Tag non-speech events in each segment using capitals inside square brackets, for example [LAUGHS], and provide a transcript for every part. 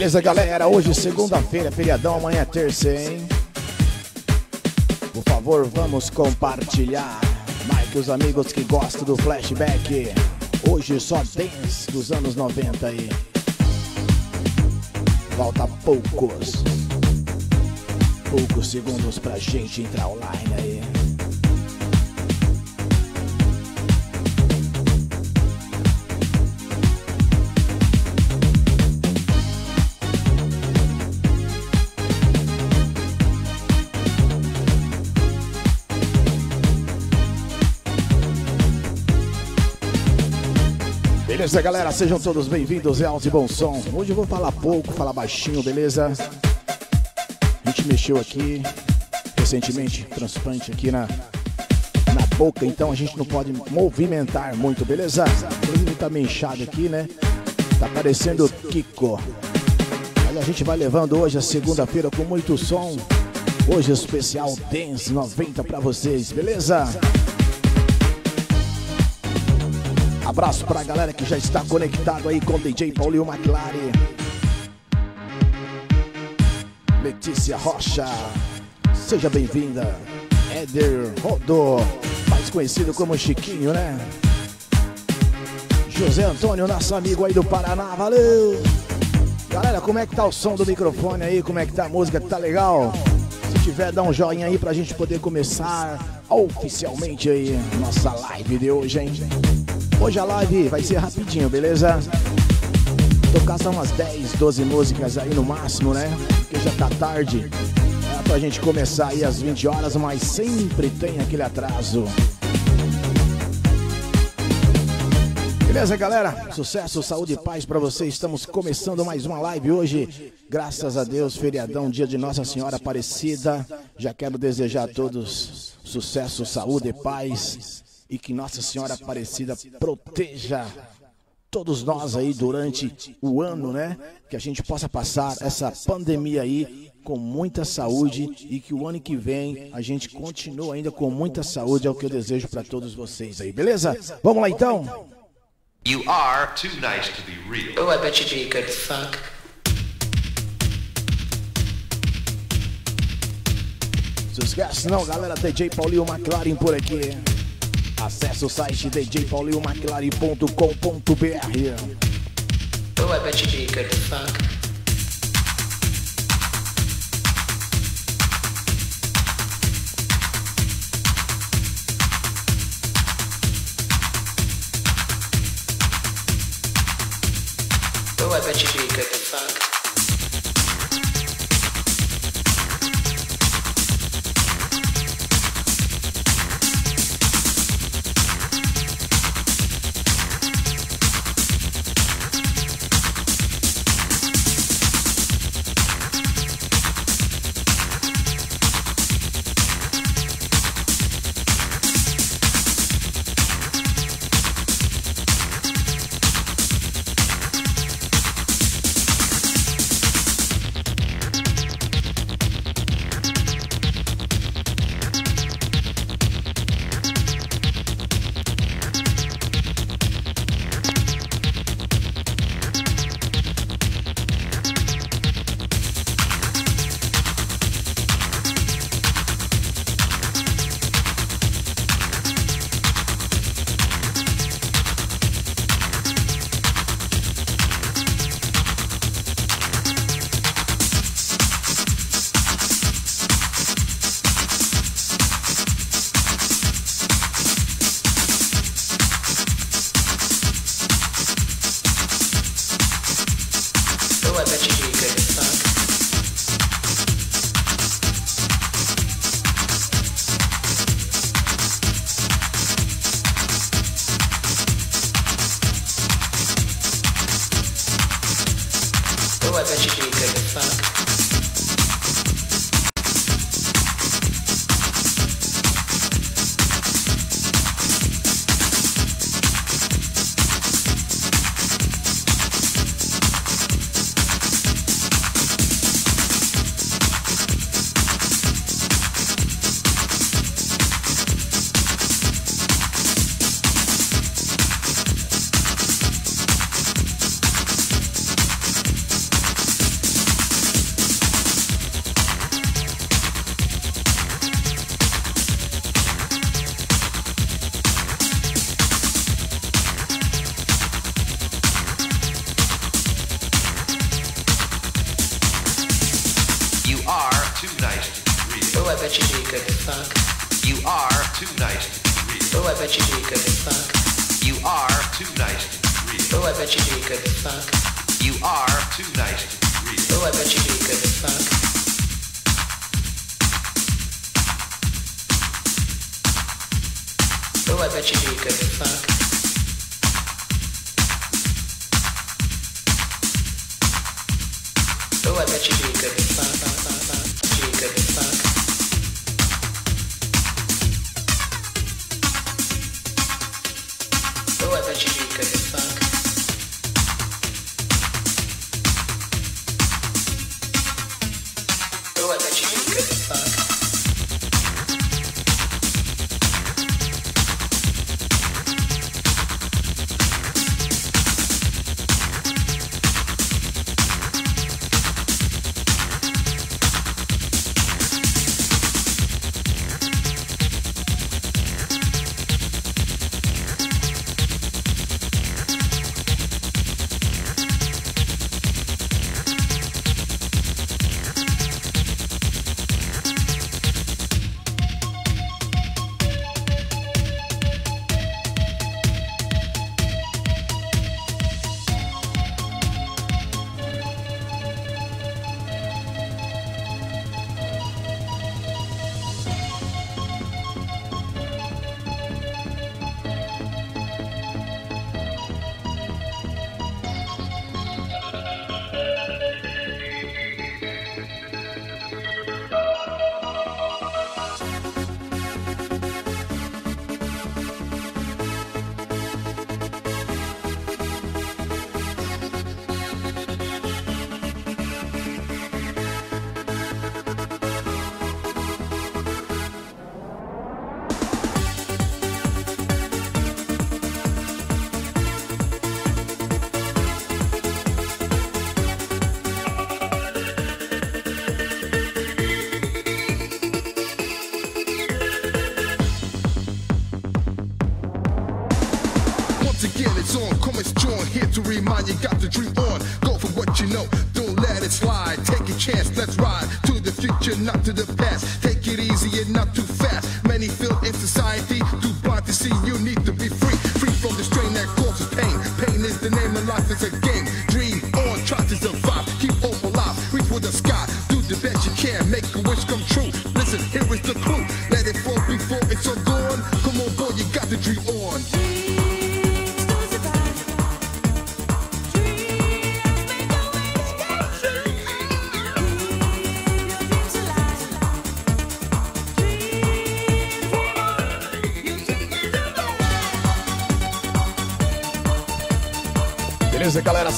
Beleza, galera? Hoje, segunda-feira, feriadão, amanhã é terça, hein? Por favor, vamos compartilhar. Marque os amigos que gostam do flashback. Hoje só dance dos anos 90 aí. Falta poucos. Poucos segundos pra gente entrar online aí. Beleza, galera? Sejam todos bem-vindos ao Alto Bom Som. Hoje eu vou falar pouco, falar baixinho, beleza? A gente mexeu aqui recentemente, transplante aqui na, na boca, então a gente não pode movimentar muito, beleza? Ele tá meio inchado aqui, né? Tá parecendo Kiko. Mas a gente vai levando hoje a segunda-feira com muito som. Hoje especial Dance 90 para vocês, beleza? Abraço pra galera que já está conectado aí com o DJ Paulinho McLaren. Letícia Rocha, seja bem-vinda. Éder Rodô, mais conhecido como Chiquinho, né? José Antônio, nosso amigo aí do Paraná, valeu! Galera, como é que tá o som do microfone aí? Como é que tá a música? Tá legal? Se tiver, dá um joinha aí pra gente poder começar oficialmente aí nossa live de hoje, hein? Hoje a live vai ser rapidinho, beleza? Tocar só umas 10, 12 músicas aí no máximo, né? Porque já tá tarde. É pra gente começar aí às 20 horas, mas sempre tem aquele atraso. Beleza, galera? Sucesso, saúde e paz para vocês. Estamos começando mais uma live hoje. Graças a Deus, feriadão, dia de Nossa Senhora Aparecida. Já quero desejar a todos sucesso, saúde e paz e que Nossa Senhora Aparecida proteja todos nós aí durante o ano, né? Que a gente possa passar essa pandemia aí com muita saúde e que o ano que vem a gente continue ainda com muita saúde, é o que eu desejo para todos vocês aí, beleza? Vamos lá então? You are too nice to be real. Oh, I bet you'd be a good fuck. Esquece não, galera, DJ Paulinho McLaren por aqui. Acesse o site djpauliomaquilari.com.br. Oh, I bet you'd be a good fuck. Oh, I bet you'd be a good fuck. Let's ride to the future, not to the past. Take it easy and not too fast. Many feel in society too blind to see you need to be free. Free from the strain that causes pain. Pain is the name of life. It's a game.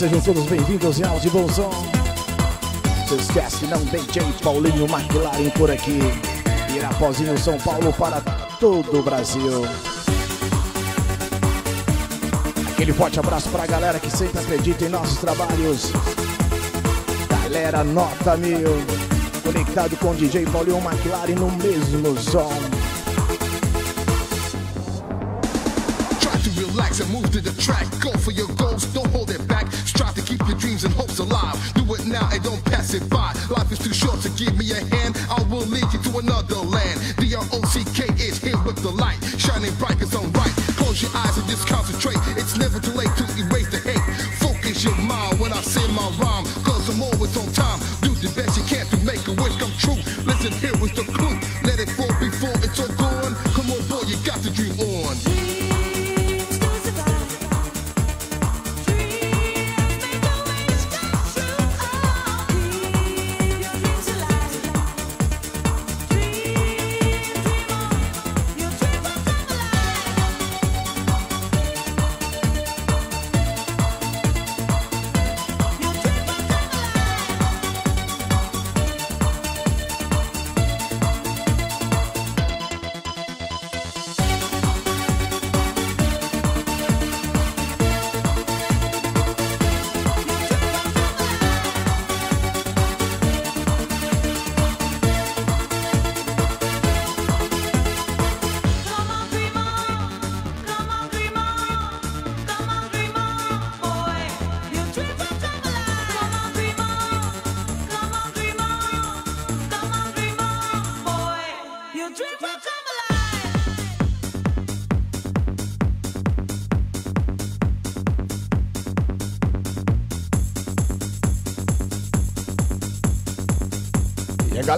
Sejam todos bem-vindos em áudio bom som. Se esquece que não tem DJ Paulinho McLaren por aqui. Irapozinho, São Paulo para todo o Brasil. Aquele forte abraço para a galera que sempre acredita em nossos trabalhos. Galera, nota mil. Conectado com o DJ Paulinho McLaren no mesmo som. Try to relax and move to the track. Go for your it by. Life is too short to give me a hand. I will lead you to another land. The R-O-C-K is here with the light, shining bright cause I'm right. Close your eyes and just concentrate. It's never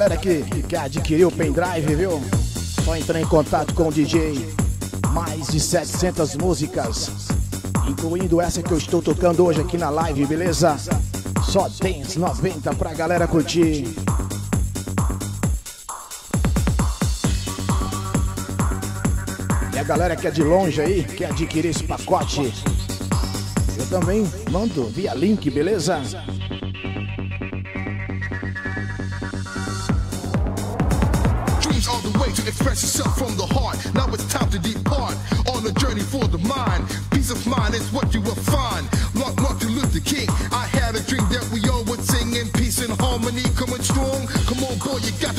galera que, que quer adquirir o pendrive, viu? Só entrar em contato com o DJ. Mais de 700 músicas, incluindo essa que eu estou tocando hoje aqui na live, beleza? Só Dance 90 pra galera curtir. E a galera que é de longe aí, quer adquirir esse pacote, eu também mando via link, beleza? To depart on a journey for the mind. Peace of mind is what you will find. Like Martin Luther King, I had a dream that we all would sing in peace and harmony, coming strong. Come on, boy, you got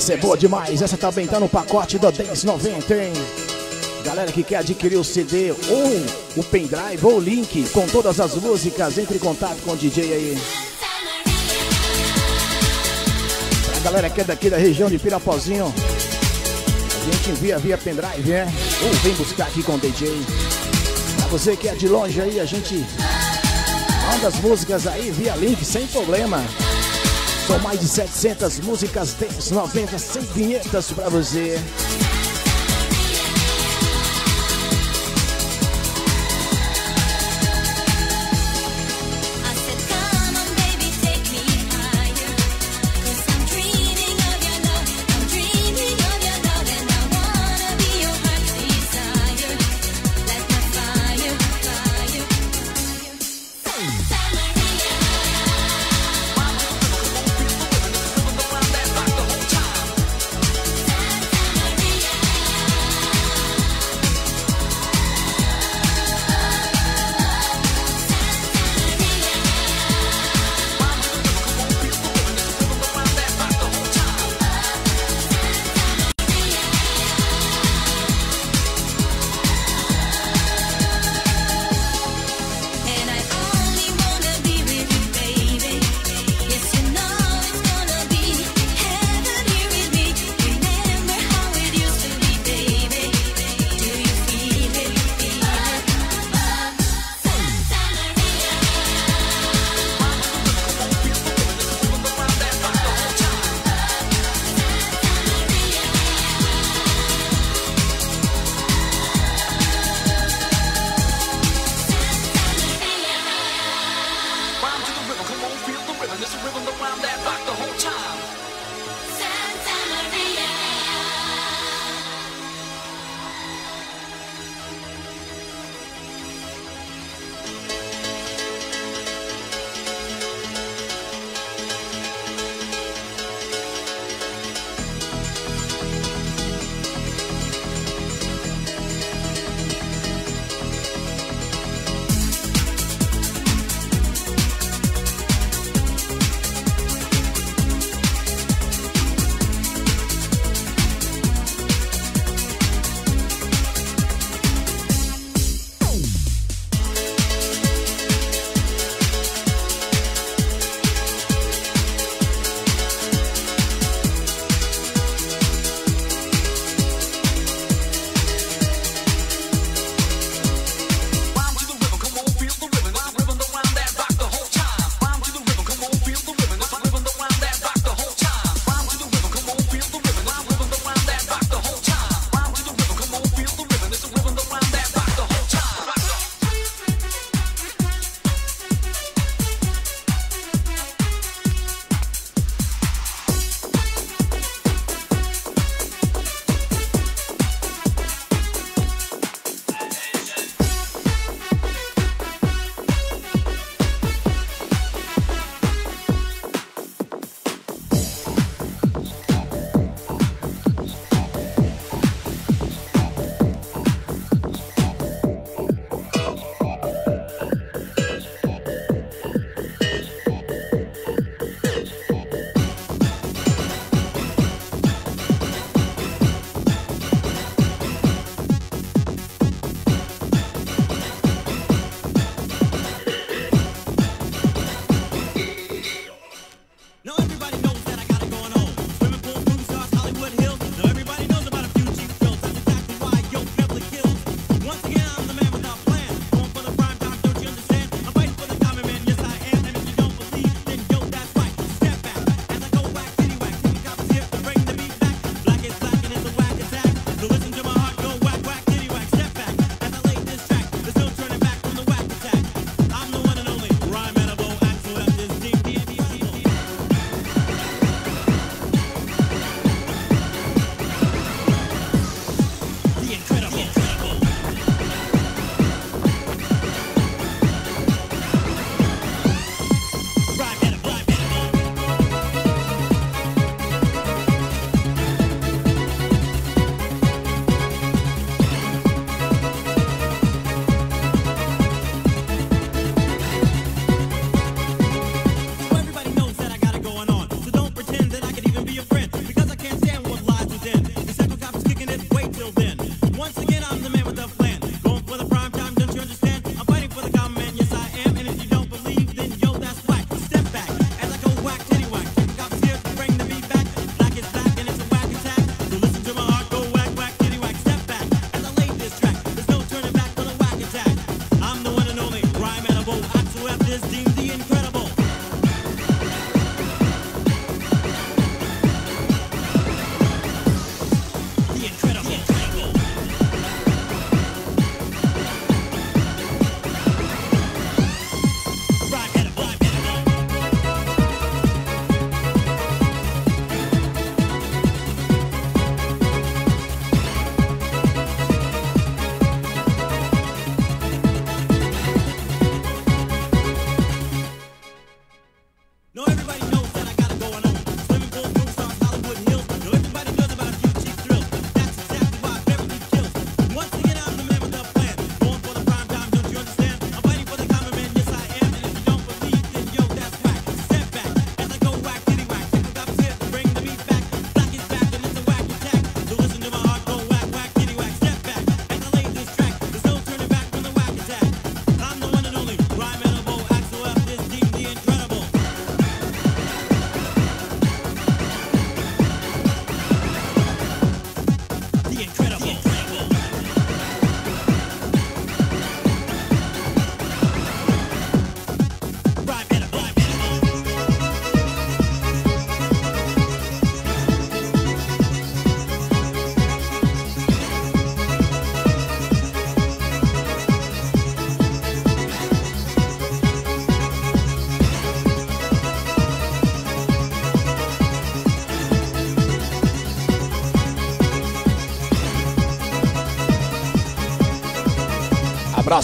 essa é boa demais, essa também tá no pacote da 1090, hein? Galera que quer adquirir o CD ou o pendrive ou o link com todas as músicas, entre em contato com o DJ aí. Pra galera que é daqui da região de Pirapozinho, a gente envia via pendrive, né? Ou vem buscar aqui com o DJ. Pra você que é de longe aí, a gente manda as músicas aí via link sem problema. São mais de 700 músicas 10, 90, 100 vinhetas pra você.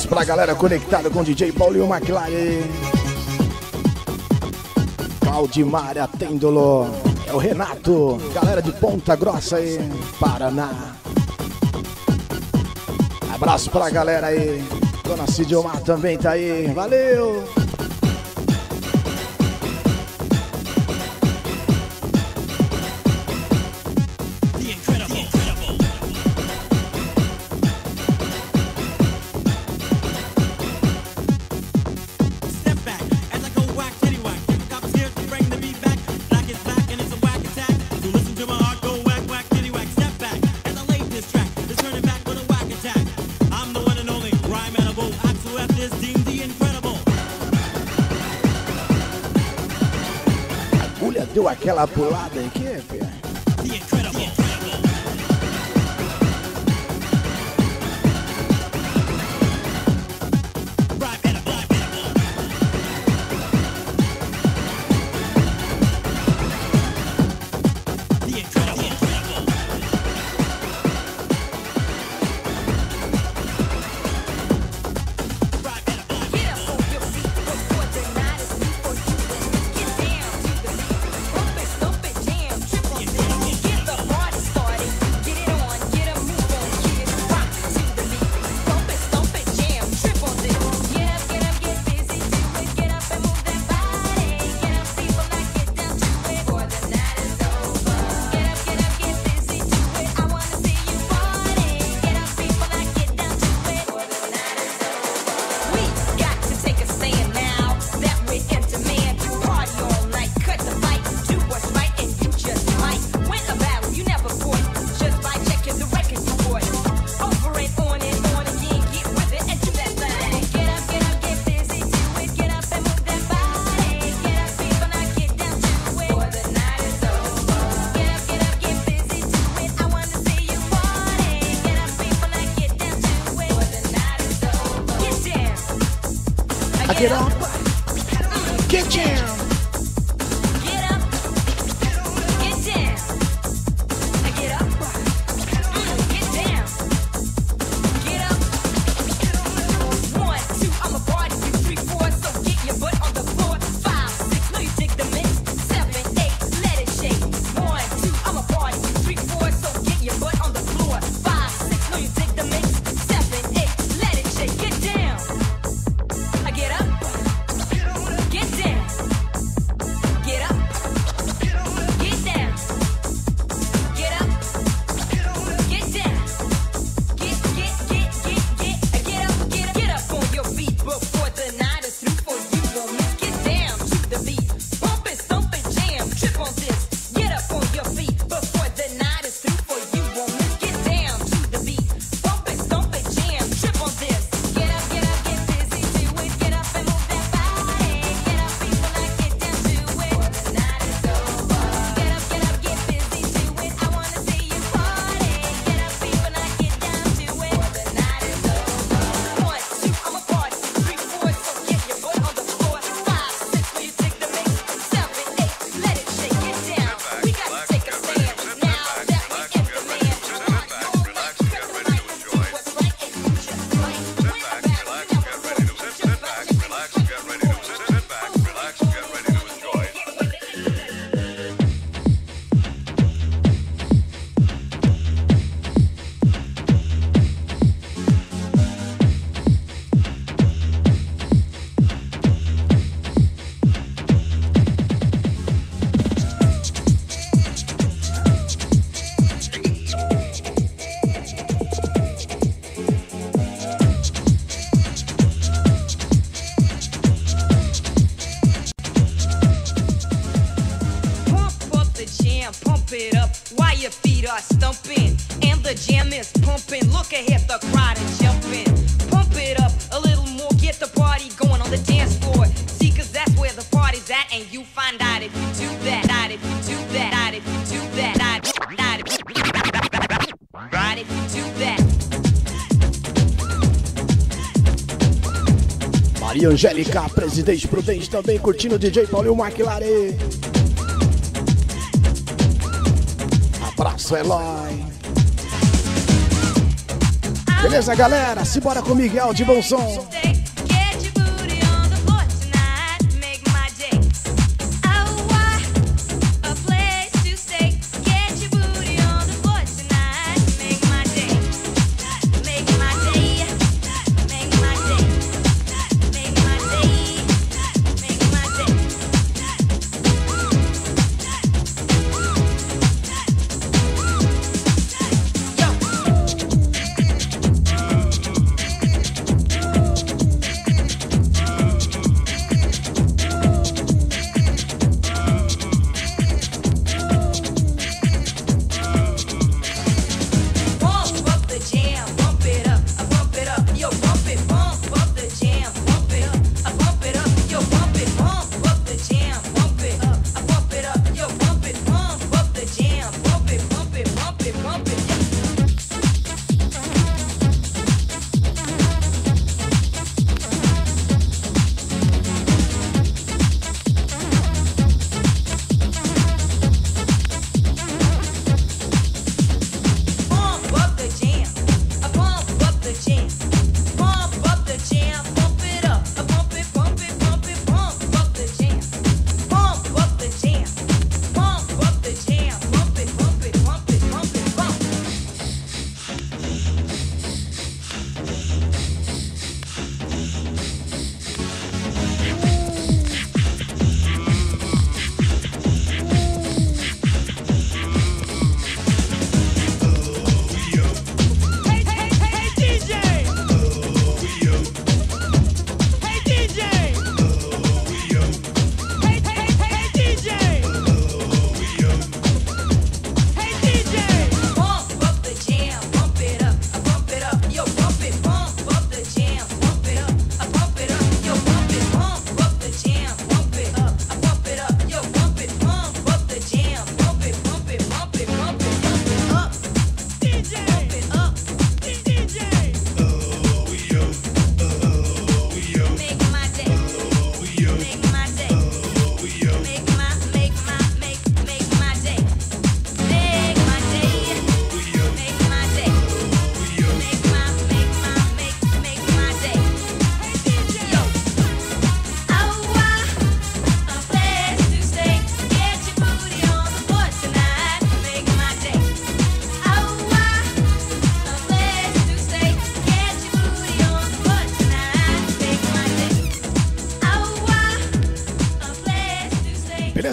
abraço pra galera conectada com o DJ Paulinho McLaren. Claudimária Atêndolo. É o Renato. Galera de Ponta Grossa aí, Paraná. Abraço pra galera aí. Dona Cidiomar também tá aí. Valeu! aquela pulada aqui. Presidente prudente, também curtindo o DJ Paulinho McLaren. Abraço, Eloy. Beleza, galera? Simbora com Miguel de Bom Som.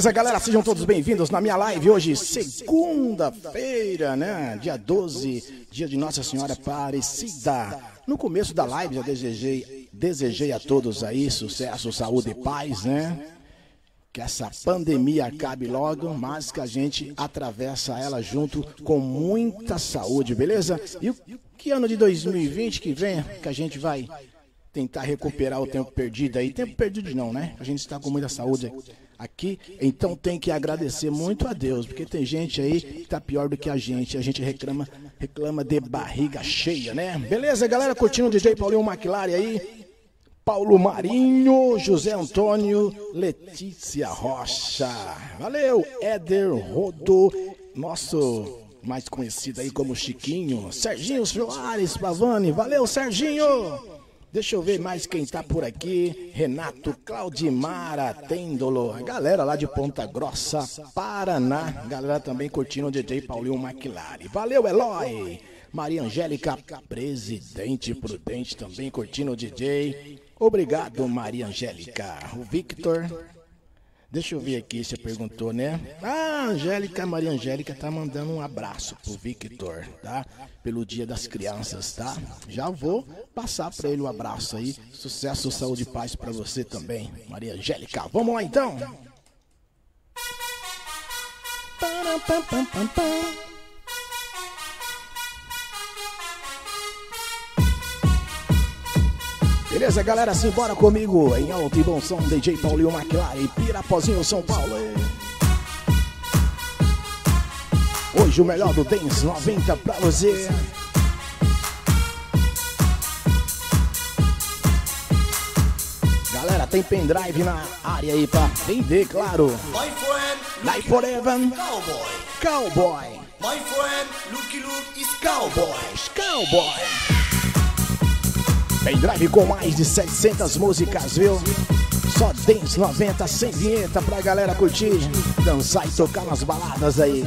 Beleza, galera? Sejam todos bem-vindos na minha live hoje, segunda-feira, né? Dia 12, dia de Nossa Senhora Aparecida. No começo da live já desejei, desejei a todos aí sucesso, saúde e paz, né? Que essa pandemia acabe logo, mas que a gente atravessa ela junto com muita saúde, beleza? E o que ano de 2020 que vem que a gente vai tentar recuperar o tempo perdido aí. Tempo perdido não, né? A gente está com muita saúde aqui, então tem que agradecer muito a Deus, porque tem gente aí que tá pior do que a gente. A gente reclama, reclama de barriga cheia, né? Beleza, galera? Curtindo o DJ Paulinho McLaren aí. Paulo Marinho, José Antônio, Letícia Rocha. Valeu, Éder Rodo, nosso mais conhecido aí como Chiquinho. Serginho Soares Pavani, valeu, Serginho. Deixa eu ver mais quem tá por aqui. Renato Claudimara Têndolo. A galera lá de Ponta Grossa, Paraná. Galera também curtindo o DJ Paulinho McLaren. Valeu, Eloy. Maria Angélica, presidente prudente, também curtindo o DJ. Obrigado, Maria Angélica. O Victor. Deixa eu ver aqui, você perguntou, né? Ah, Angélica, Maria Angélica tá mandando um abraço pro Victor, tá? Pelo Dia das Crianças, tá? Já vou passar pra ele um abraço aí. Sucesso, saúde e paz pra você também, Maria Angélica. Vamos lá então? Beleza, galera? Simbora comigo em alto e bom som, DJ Paulinho McLaren, Pirapozinho, São Paulo. Hoje o melhor do Dance 90 pra você. Galera, tem pendrive na área aí pra vender, claro. My friend, Life Forever, cowboy. Cowboy, My friend, Lucky Luke is cowboy. Cowboy. Pendrive com mais de 700 músicas, viu? Só Dance 90 sem vinheta pra galera curtir, dançar e tocar nas baladas aí.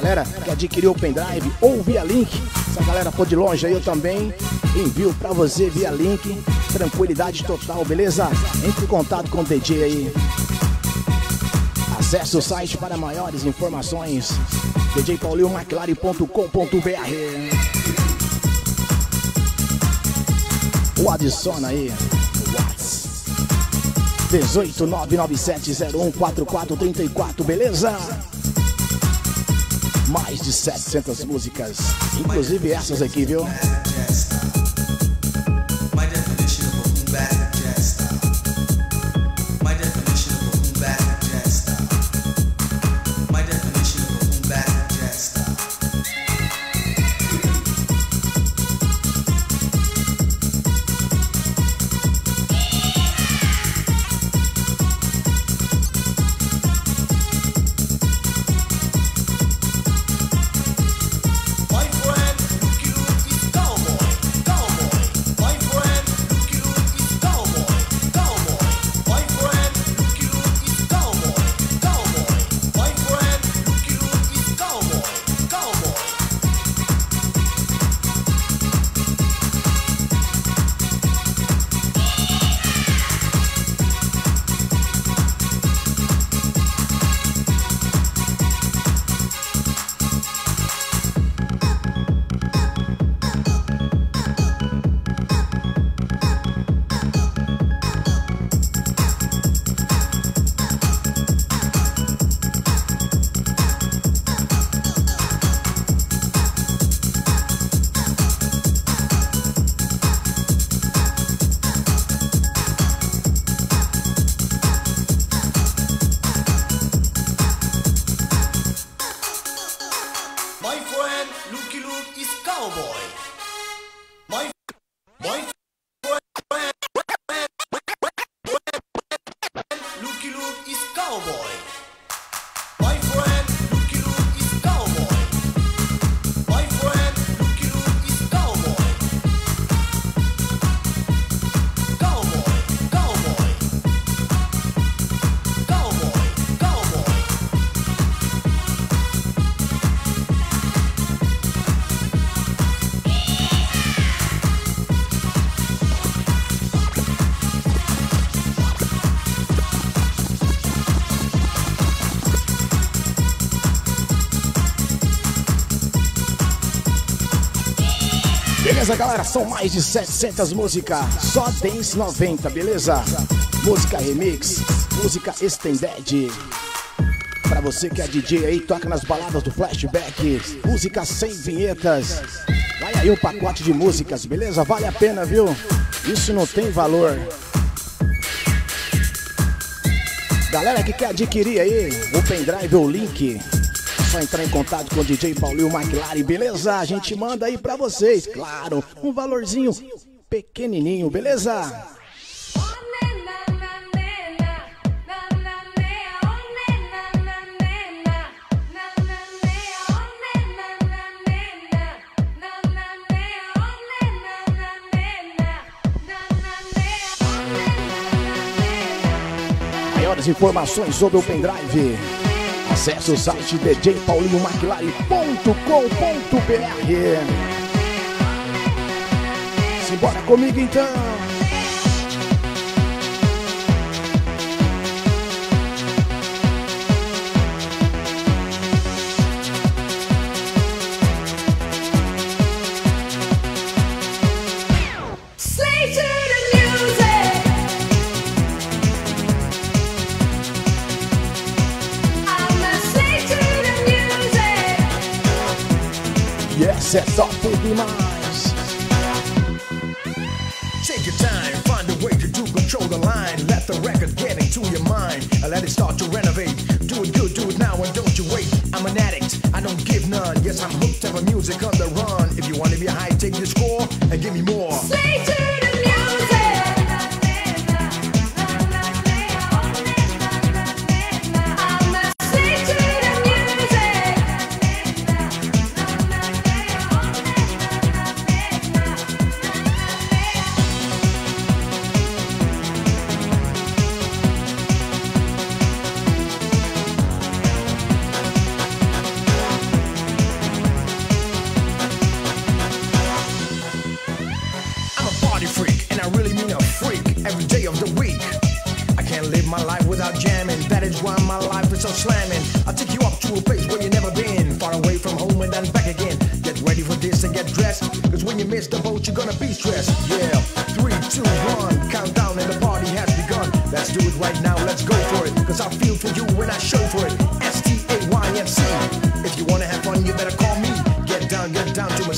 Galera que adquiriu o pendrive ou via link, se a galera for de longe aí eu também envio pra você via link. Tranquilidade total, beleza? Entre em contato com o DJ aí. Acesse o site para maiores informações djpaulilmclaren.com.br O adiciona aí no Whats 18997014434, beleza? Mais de 700 músicas, inclusive essas aqui, viu? Galera? São mais de 700 músicas. Só Dance 90, beleza? Música remix, música extended. Pra você que é DJ aí, toca nas baladas do flashback. Música sem vinhetas. Vai aí um pacote de músicas, beleza? Vale a pena, viu? Isso não tem valor. Galera que quer adquirir aí o pendrive ou link, só entrar em contato com o DJ Paulinho McLaren, beleza? A gente manda aí pra vocês, claro, um valorzinho pequenininho, beleza? Maiores informações sobre o pendrive. Acesse o site djpaulinhomclaren.com.br Simbora comigo então! Take your time, find a way to do control the line. Let the record get into your mind let it start to renovate. Do it good, do it now, and don't you wait. I'm an addict, I don't give none. Yes, I'm hooked on music on the run. If you wanna be high, take the score and give me more.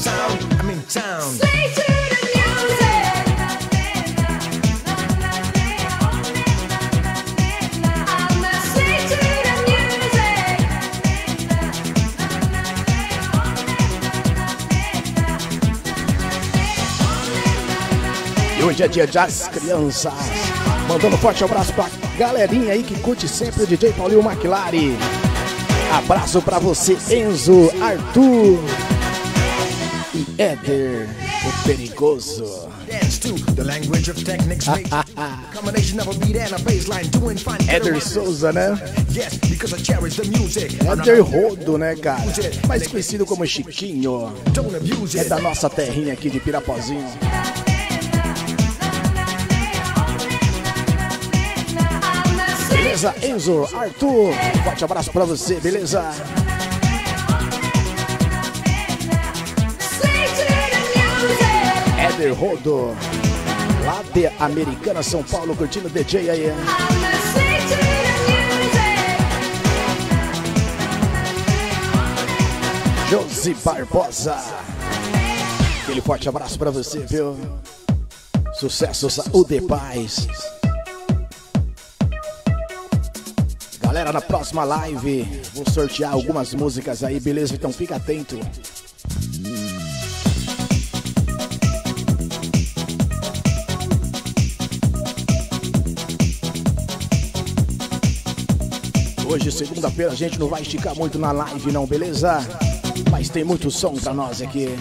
Sound, I'm in town. Stay to the music. To the music. E hoje é dia das crianças. Mandando um forte abraço pra galerinha aí que curte sempre o DJ Paulinho McLaren. Abraço pra você, Enzo, Arthur Éder, o perigoso. Éder [LAUGHS] Souza, né? Éder Rodo, né, cara? Mais conhecido como Chiquinho. É da nossa terrinha aqui de Pirapozinho. Beleza, Enzo, Arthur, forte abraço pra você, beleza? Éder Rodo, lá de Americana, São Paulo, curtindo DJ aí. Josi Barbosa. Aquele forte abraço pra você, viu? Sucesso, saúde e paz. Galera, na próxima live vou sortear algumas músicas aí, beleza? Então fica atento. Hoje, segunda-feira, a gente não vai esticar muito na live, não, beleza? Mas tem muito som pra nós aqui.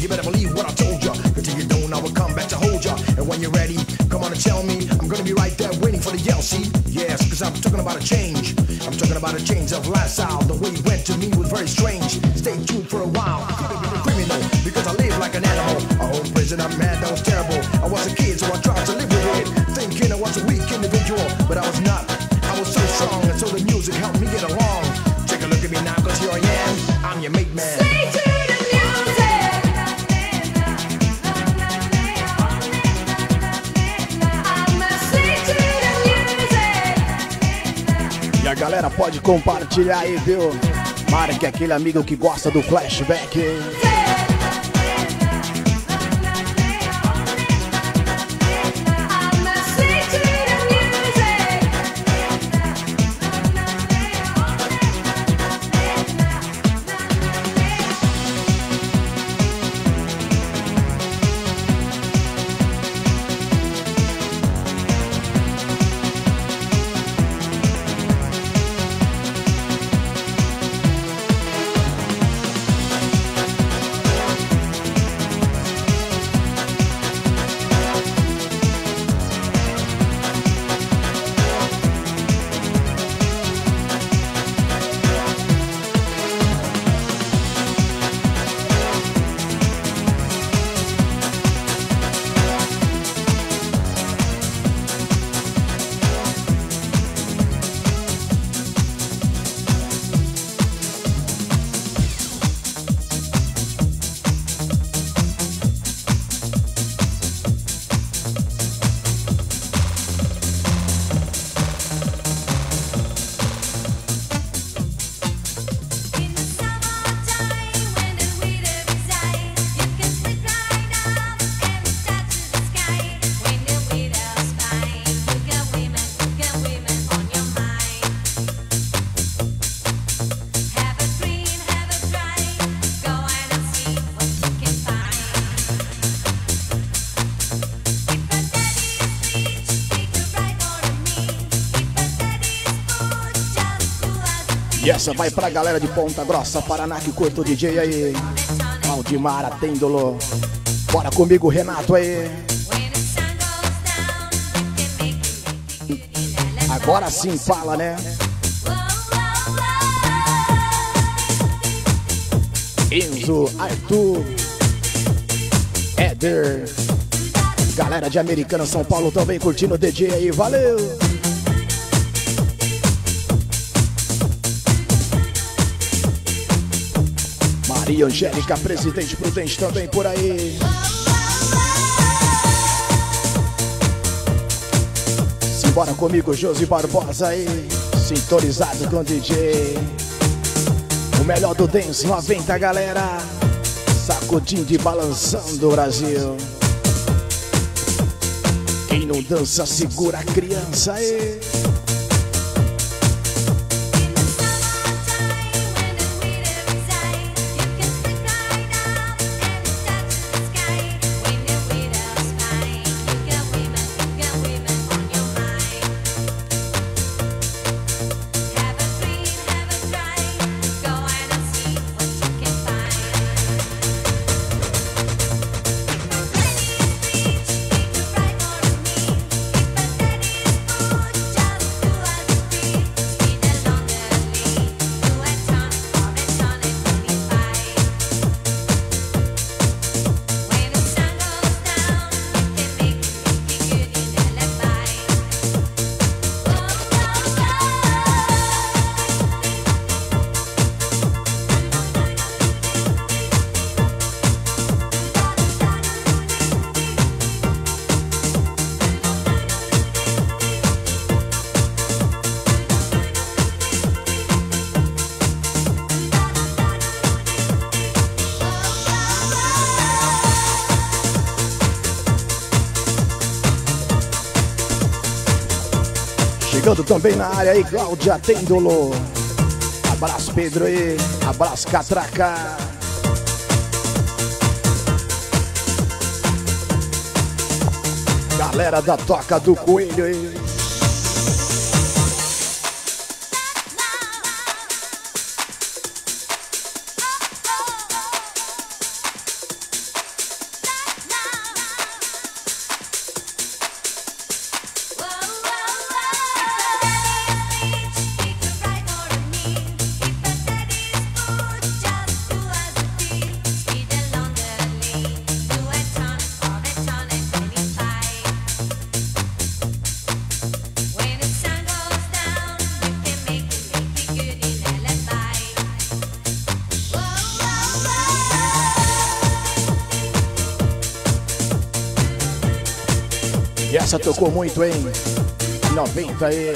You better believe what I told you don't, I will come back to hold. And when you're ready, come on and tell me. I'm gonna be right there waiting for the yell, see? Yes, cause I'm talking about a change. I'm talking about a change of lifestyle. The way it went to me was very strange. Stay tuned for a while. Criminal because I live like an animal. Prison, I'm mad, that was terrible. I was a kid, compartilhar aí, viu? Marque aquele amigo que gosta do flashback. E essa vai pra galera de Ponta Grossa, Paraná, que curta o DJ aí. Valdemar, Atêndolo. Bora comigo, Renato aí. Agora sim fala, né? Enzo, Arthur, Éder. Galera de Americana, São Paulo também curtindo o DJ aí, valeu! Maria Angélica, presidente prudente também por aí. Simbora comigo, Josi Barbosa aí, sintonizado com o DJ. O melhor do Dance 90, galera. Sacudindo e balançando o Brasil. Quem não dança, segura a criança aí. Também na área aí, Cláudia Têndolo. Abraço, Pedro aí. Abraço, Catraca. Galera da Toca do Coelho aí. Tocou muito, hein? 90 aí.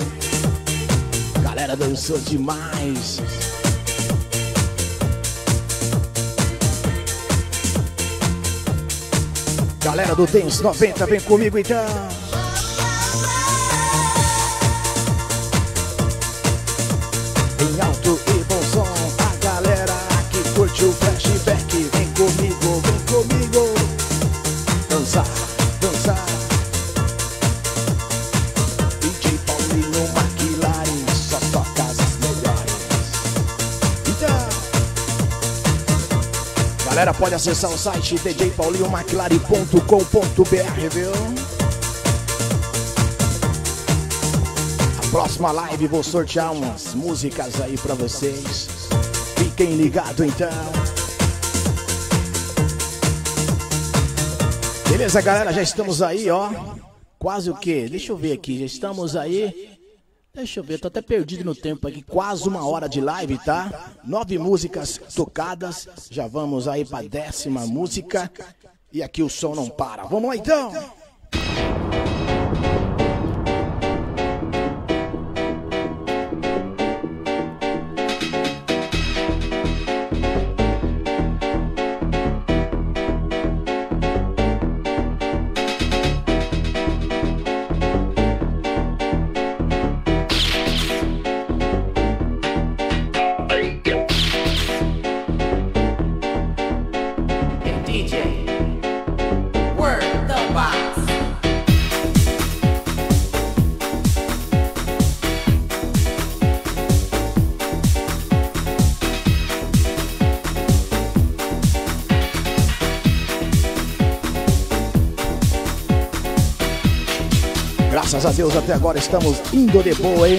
Galera dançou demais. Galera do Dance 90, vem comigo então. Acessar o site djpaulinhomclaren.com.br, viu? A próxima live vou sortear umas músicas aí pra vocês. Fiquem ligados então. Beleza, galera, já estamos aí, ó. Quase o quê? Deixa eu ver aqui, já estamos aí. Deixa eu ver, tô até perdido no tempo aqui. Quase uma hora de live, tá? Nove músicas tocadas. Já vamos aí pra décima música. E aqui o som não para. Vamos lá então! Deus, até agora estamos indo de boa, hein?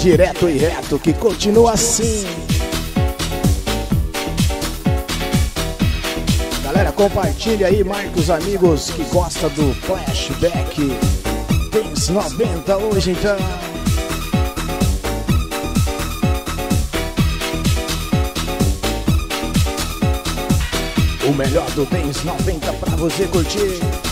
Direto e reto, que continua assim. Galera, compartilha aí, marca os amigos que gosta do flashback. Dance 90 hoje então. O melhor do Dance 90 pra você curtir.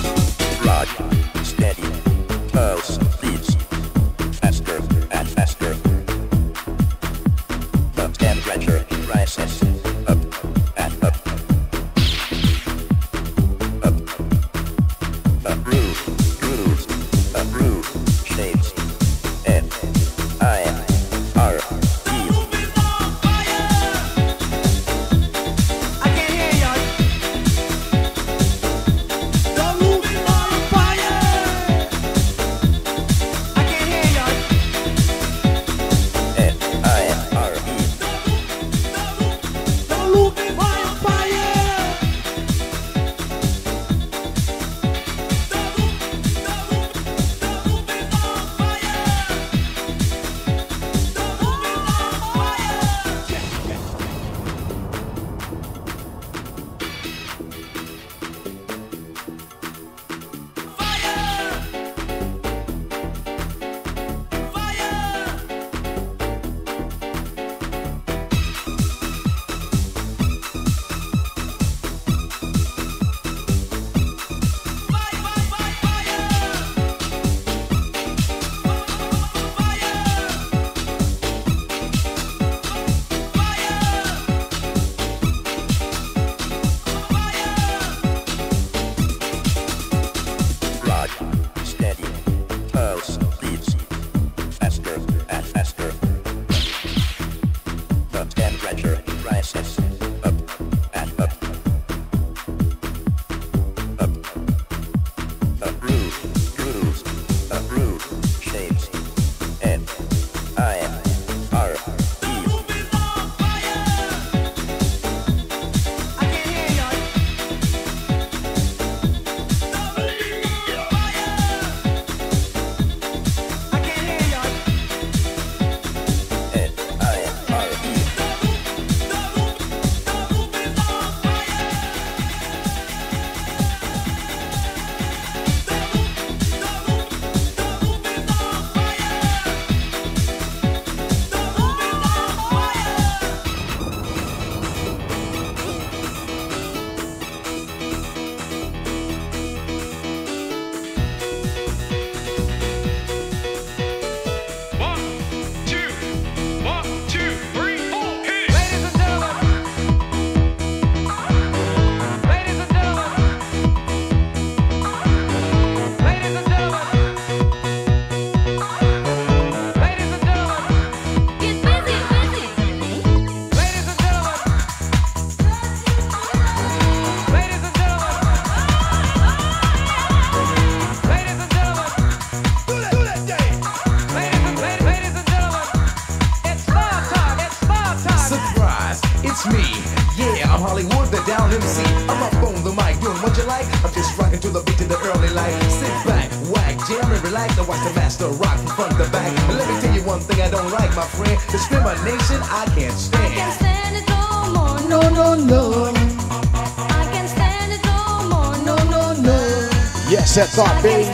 só bem.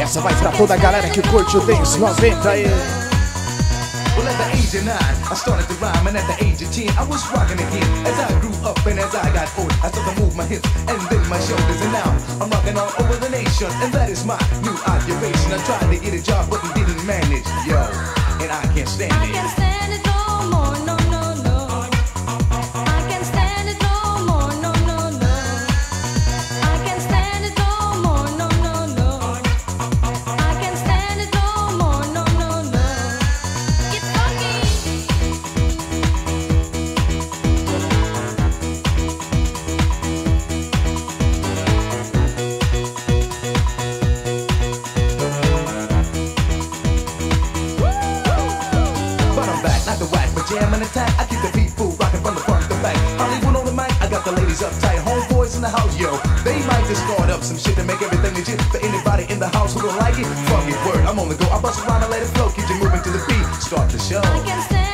Essa vai pra toda a galera que curte o Dance 90 aí. Well, at the age of nine, I started to rhyme, and at the age of ten, I was rocking again. As I grew up and as I got old, I started to move my hips and then my shoulders, and now I'm rocking all over the nation, and that is my new occupation. I tried to get a job, but didn't manage, yo, and I can't stand it. attack. I keep the people rocking from the front to back. Hollywood on the mic, I got the ladies uptight. Homeboys in the house, yo. They might just start up some shit to make everything legit. For anybody in the house who don't like it, fuck it, word. I'm on the go. I bust around and let it flow. Keep you moving to the beat. Start the show.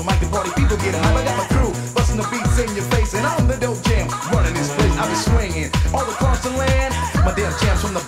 the mic and party people get high. I got my crew busting the beats in your face, and I'm the dope jam running this place. I've been swinging all across the land. My damn jams from the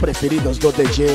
preferidos do DJ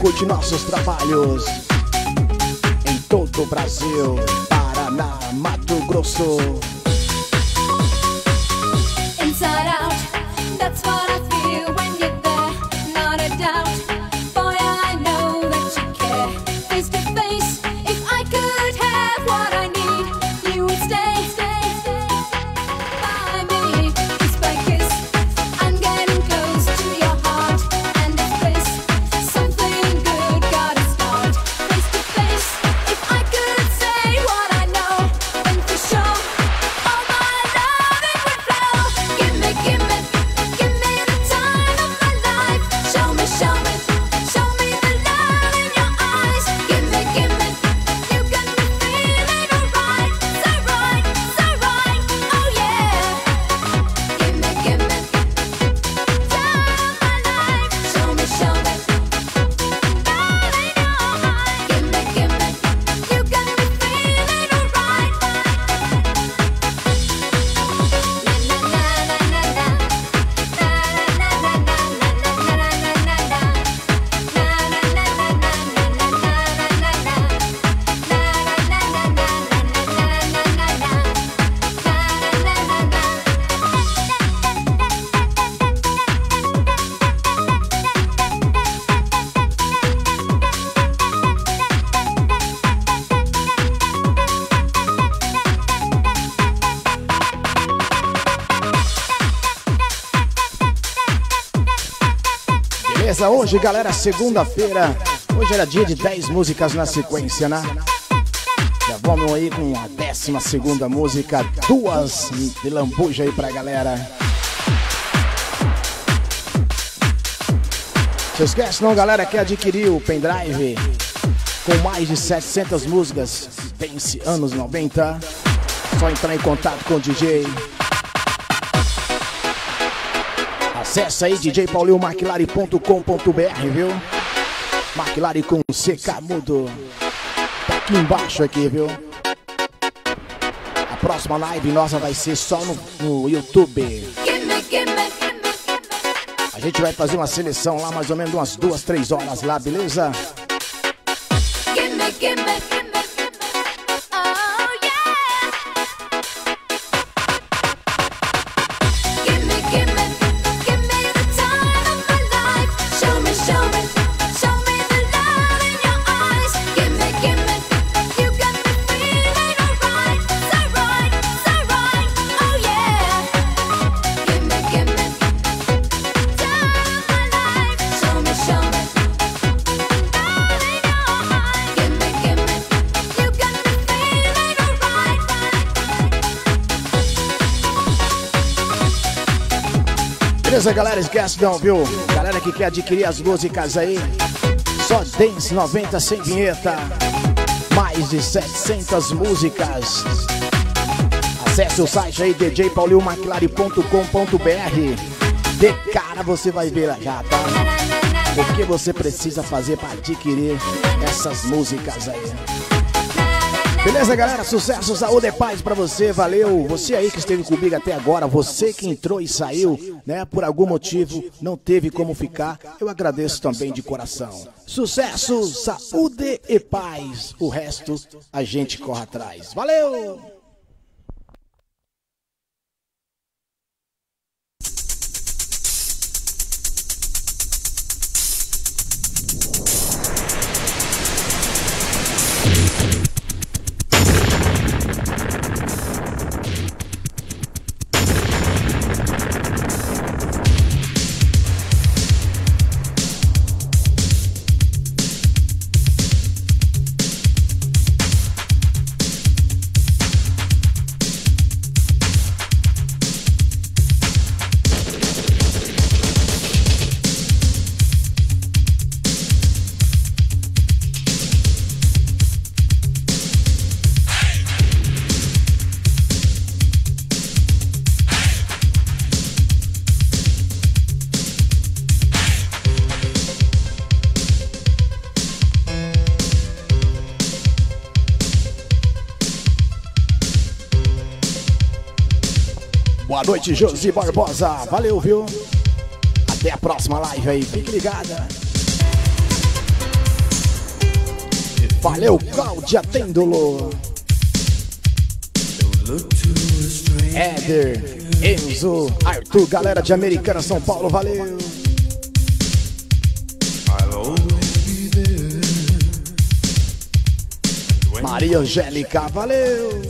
De nossos trabalhos em todo o Brasil, Paraná, Mato Grosso. hoje, galera. Segunda-feira. Hoje era dia de 10 músicas na sequência, né? Já vamos aí com a 12 segunda música. Duas de lambuja aí pra galera. Se esquece não, galera, que adquiriu o pendrive com mais de 700 músicas, pense anos 90. Só entrar em contato com o DJ Acesse aí djpaulilmaquilari.com.br, viu? Maquilari com CK mudo. Tá aqui embaixo aqui, viu? A próxima live nossa vai ser só no, no YouTube. A gente vai fazer uma seleção lá, mais ou menos umas duas, três horas lá, beleza? gimme, gimme, gimme. Oh Beleza, galera? Esquece não, viu? Galera que quer adquirir as músicas aí, só Dance 90 sem vinheta. Mais de 700 músicas. Acesse o site aí, djpaulilmaquilari.com.br. De cara você vai ver já, tá? O que você precisa fazer para adquirir essas músicas aí. Beleza, galera? Sucesso, saúde e paz pra você, valeu. Você aí que esteve comigo até agora, você que entrou e saiu, né? Por algum motivo não teve como ficar, eu agradeço também de coração. Sucesso, saúde e paz. O resto a gente corre atrás. Valeu! Boa noite, Josi Barbosa. Valeu, viu? Até a próxima live aí. Fique ligada. Valeu, Cláudia Têndulo. Éder, Enzo, Arthur, galera de Americana, São Paulo, valeu. Maria Angélica, valeu.